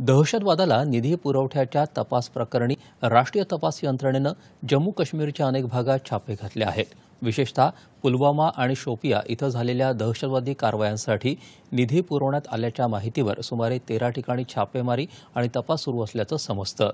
दहशतवादाला निधी पुरवठ्याच्या तपास प्रकरणी राष्ट्रीय तपास यंत्रणेनं जम्मू काश्मीरच्या अनेक भागात छापे घातले आहेत. विशेषतः पुलवामा आणि शोपिया इथं झालेल्या दहशतवादी कारवायांसाठी निधी पुरवण्यात आल्याच्या माहितीवर सुमारे तेरा ठिकाणी छापेमारी आणि तपास सुरू असल्याचं समजतं.